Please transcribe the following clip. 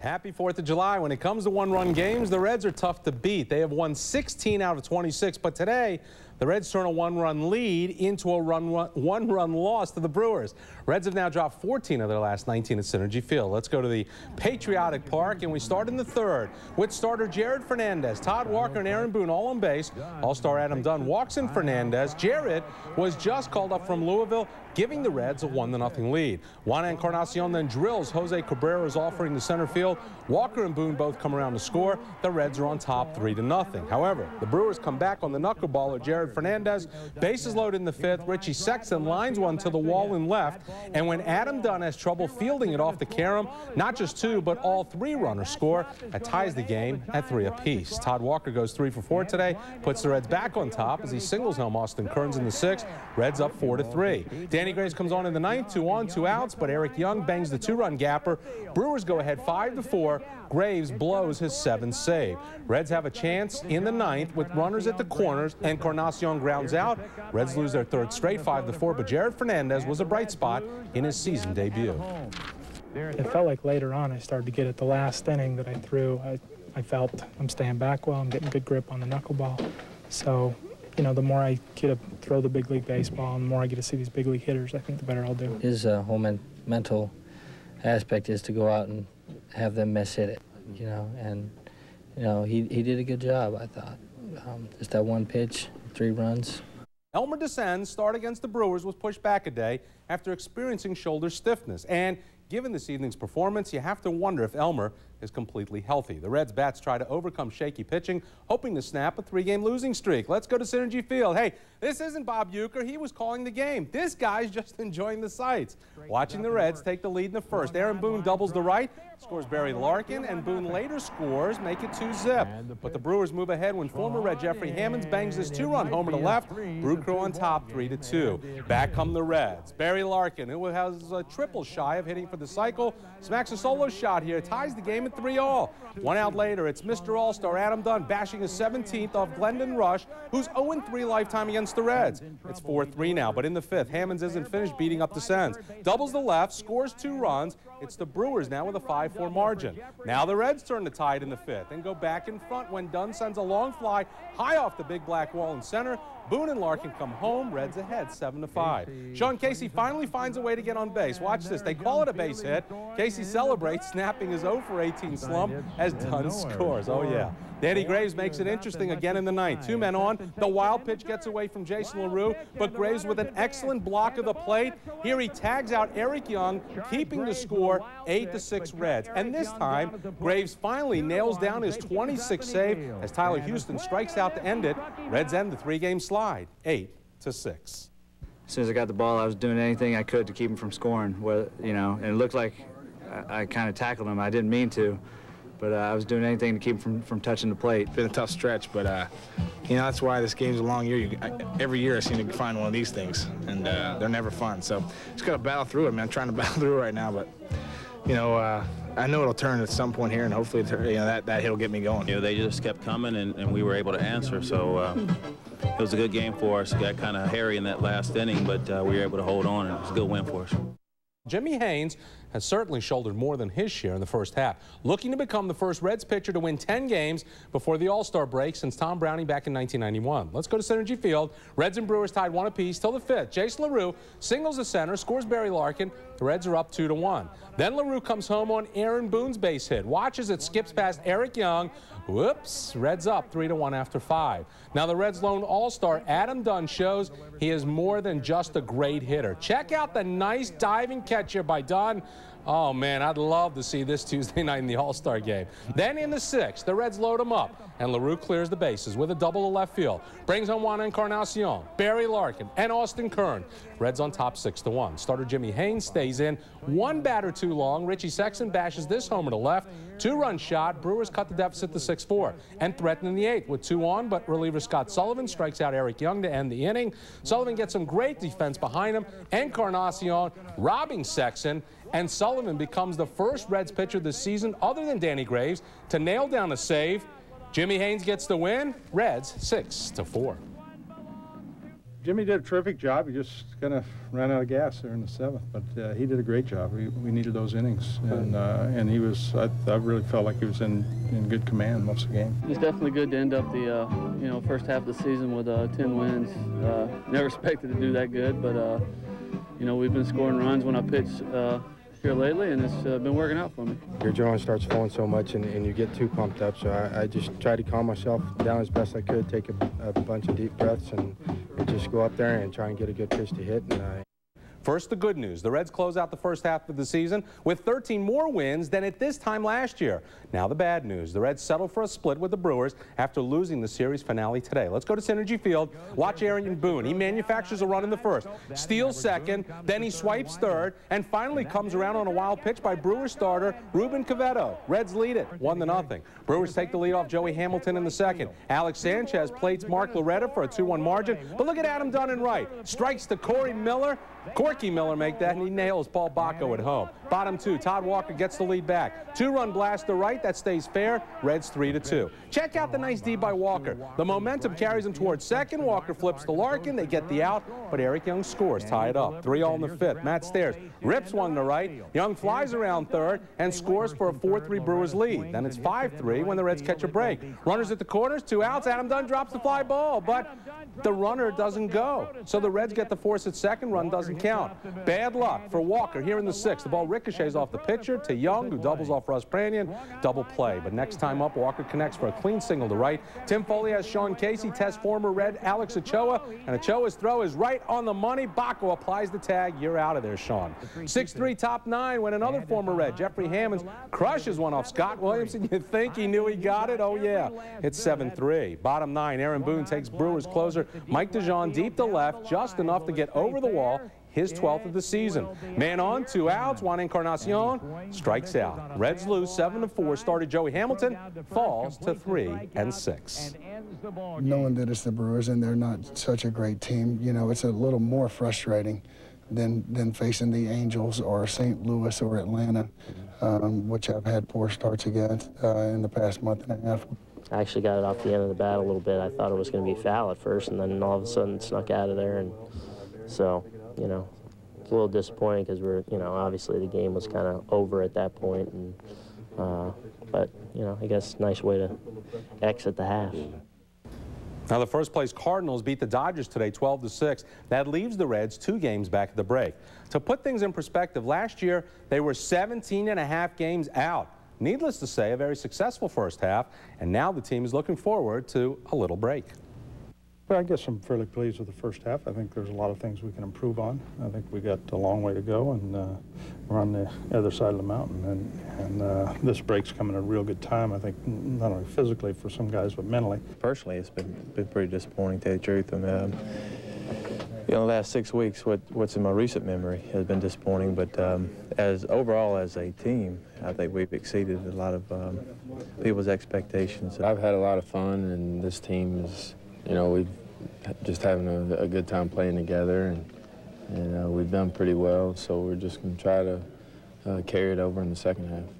Happy 4th of July. When it comes to one-run games, the Reds are tough to beat. They have won 16 out of 26, but today the Reds turn a one-run lead into a run one-run loss to the Brewers. Reds have now dropped 14 of their last 19 at Cinergy Field. Let's go to the Patriotic Park, and we start in the third with starter Jared Fernandez, Todd Walker, and Aaron Boone all on base. All-star Adam Dunn walks in Fernandez. Jared was just called up from Louisville, giving the Reds a 1-0 lead. Juan Encarnacion then drills Jose Cabrera's offering to center field. Walker and Boone both come around to score. The Reds are on top 3 to nothing. However, the Brewers come back on the knuckleballer Jared Fernandez. Bases loaded in the fifth. Richie Sexson lines one to the wall in left. And when Adam Dunn has trouble fielding it off the carom, not just two, but all three runners score. That ties the game at three apiece. Todd Walker goes three for four today, puts the Reds back on top as he singles home Austin Kearns in the sixth. Reds up four to three. Danny Graves comes on in the ninth, two on, two outs, but Eric Young bangs the two-run gapper. Brewers go ahead five to four. Graves blows his seventh save. Reds have a chance in the ninth with runners at the corners and Encarnacion grounds out. Reds lose their third straight 5 to 4, but Jared Fernandez was a bright spot in his season debut. It felt like later on I started to get at the last inning that I threw. I, I felt I'm staying back well, I'm getting good grip on the knuckleball. So, you know, the more I get to throw the big league baseball and the more I get to see these big league hitters, I think the better I'll do. His uh, whole men mental aspect is to go out and have them miss hit it, you know, and, you know, he, he did a good job, I thought. Um, just that one pitch, three runs. Elmer Dessens' start against the Brewers was pushed back a day after experiencing shoulder stiffness. And given this evening's performance, you have to wonder if Elmer is completely healthy. The Reds bats try to overcome shaky pitching, hoping to snap a three-game losing streak. Let's go to Cinergy Field. Hey, this isn't Bob Uecker. He was calling the game. This guy's just enjoying the sights. Watching the Reds take the lead in the first. Aaron Boone doubles the right, scores Barry Larkin, and Boone later scores, make it two-zip. But the Brewers move ahead when former Red Jeffrey Hammonds bangs his two-run homer to left. Brew Crew on top, three to two. Back come the Reds. Barry Larkin, who has a triple shy of hitting for the cycle, smacks a solo shot here, ties the game at 3 all. One out later, it's Mr. All-Star Adam Dunn bashing his 17th off Glendon Rusch, who's 0-3 lifetime against the Reds. It's 4-3 now, but in the fifth, Hammonds isn't finished beating up the Sens. Doubles the left, scores two runs. It's the Brewers now with a 5-4 margin. Now the Reds turn the tide in the fifth and go back in front when Dunn sends a long fly high off the big black wall in center. Boone and Larkin come home. Reds ahead, 7 to 5. Sean Casey finally finds a way to get on base. Watch this. They call it a base hit. Casey celebrates, snapping his 0 for 18 slump as Dunn scores. Oh, yeah. Danny Graves makes it interesting again in the ninth. Two men on. The wild pitch gets away from Jason LaRue, but Graves with an excellent block of the plate. Here he tags out Eric Young, keeping the score 8 to 6 Reds. And this time, Graves finally nails down his 26th save as Tyler Houston strikes out to end it. Reds end the three-game slide, 8 to 6. As soon as I got the ball, I was doing anything I could to keep him from scoring. Well, you know, and it looked like I, I kind of tackled him. I didn't mean to but uh, I was doing anything to keep him from, from touching the plate. It's been a tough stretch, but uh, you know that's why this game's a long year. You, I, every year I seem to find one of these things, and uh, they're never fun. So just got to battle through it, man. I'm trying to battle through it right now, but you know uh, I know it'll turn at some point here, and hopefully you know that that hit'll get me going. You know they just kept coming, and, and we were able to answer. So. It was a good game for us. Got kind of hairy in that last inning, but uh, we were able to hold on, and it was a good win for us. Jimmy Haynes has certainly shouldered more than his share in the first half, looking to become the first Reds pitcher to win 10 games before the All-Star break since Tom Browning back in 1991. Let's go to Cinergy Field. Reds and Brewers tied one apiece till the fifth. Jason LaRue singles the center, scores Barry Larkin. The Reds are up 2 to 1. Then LaRue comes home on Aaron Boone's base hit. Watches it skips past Eric Young. Whoops, Reds up 3 to 1 after 5. Now the Reds lone All-Star Adam Dunn shows he is more than just a great hitter. Check out the nice diving catch here by Dunn. Oh, man, I'd love to see this Tuesday night in the All-Star game. Then in the sixth, the Reds load him up, and LaRue clears the bases with a double to left field. Brings on Juan Encarnacion, Barry Larkin, and Austin Kern. Reds on top 6 to one. Starter Jimmy Haynes stays in. One batter too long. Richie Sexson bashes this homer to left. Two-run shot. Brewers cut the deficit to 6-4 and threaten in the eighth with two on, but reliever Scott Sullivan strikes out Eric Young to end the inning. Sullivan gets some great defense behind him. Encarnacion robbing Sexson and Sullivan becomes the first Reds pitcher this season, other than Danny Graves, to nail down a save. Jimmy Haynes gets the win. Reds 6 to 4. Jimmy did a terrific job. He just kind of ran out of gas there in the seventh, but uh, he did a great job. We, we needed those innings, and uh, and he was. I, I really felt like he was in, in good command most of the game. It's definitely good to end up the uh, you know first half of the season with uh, 10 wins. Uh, never expected to do that good, but uh, you know we've been scoring runs when I pitch uh, here lately, and it's uh, been working out for me. Your adrenaline starts flowing so much, and, and you get too pumped up. So I, I just tried to calm myself down as best I could, take a, a bunch of deep breaths, and, and just go up there and try and get a good pitch to hit. And I, First, the good news. The Reds close out the first half of the season with 13 more wins than at this time last year. Now the bad news. The Reds settle for a split with the Brewers after losing the series finale today. Let's go to Cinergy Field. Watch Aaron Boone. He manufactures a run in the first, steals second, then he swipes third, and finally comes around on a wild pitch by Brewers starter Ruben Quevedo. Reds lead it, one to nothing. Brewers take the lead off Joey Hamilton in the second. Alex Sanchez plates Mark Loretta for a 2-1 margin, but look at Adam Dunn in right. Strikes to Corey Miller. Corky Miller make that, and he nails Paul Bako at home. Bottom two, Todd Walker gets the lead back. Two-run blast to right, that stays fair. Reds 3 to two. Check out the nice D by Walker. The momentum carries him towards second. Walker flips to Larkin. They get the out, but Eric Young scores, tie it up. Three all in the fifth. Matt Stairs rips one to right. Young flies around third and scores for a 4-3 Brewers lead. Then it's 5-3 when the Reds catch a break. Runners at the corners, two outs. Adam Dunn drops the fly ball, but the runner doesn't go. So the Reds get the force at second. Run doesn't count. Bad luck for Walker here in the sixth. The ball ricochets off the pitcher to Young, who doubles off Russ Branyan. Double play. But next time up, Walker connects for a clean single to right. Tim Foli has Sean Casey, test former Red Alex Ochoa, and Ochoa's throw is right on the money. Bako applies the tag. You're out of there, Sean. 6-3 top nine when another former Red, Jeffrey Hammonds, crushes one off Scott Williamson. You think he knew he got it? Oh, yeah. It's 7-3. Bottom nine, Aaron Boone takes Brewers closer Mike DeJean deep to left, just enough to get over the wall his 12th of the season. Man on, two outs, Juan Encarnacion strikes out. Reds lose 7 to 4. Started Joey Hamilton falls to 3 and 6. Knowing that it's the Brewers and they're not such a great team, you know, it's a little more frustrating than than facing the Angels or St. Louis or Atlanta, um, which I've had poor starts against uh, in the past month and a half. I actually got it off the end of the bat a little bit. I thought it was going to be foul at first, and then all of a sudden snuck out of there, and so you know, it's a little disappointing because we're, you know, obviously the game was kind of over at that point, and uh, but you know, I guess nice way to exit the half. Now the first place Cardinals beat the Dodgers today 12 to 6. That leaves the Reds two games back at the break. To put things in perspective, last year they were 17 and a half games out. Needless to say, a very successful first half, and now the team is looking forward to a little break. Well, I guess I'm fairly pleased with the first half. I think there's a lot of things we can improve on. I think we got a long way to go, and uh, we're on the other side of the mountain. And, and uh, this break's coming at a real good time, I think, not only physically for some guys, but mentally. Personally, it's been, been pretty disappointing, to tell you the truth. And, um, you know, the last six weeks, what, what's in my recent memory has been disappointing. But um, as overall as a team, I think we've exceeded a lot of um, people's expectations. I've had a lot of fun, and this team is, you know, we've just having a, a, good time playing together, and, and uh, we've done pretty well. So we're just going to try to uh, carry it over in the second half.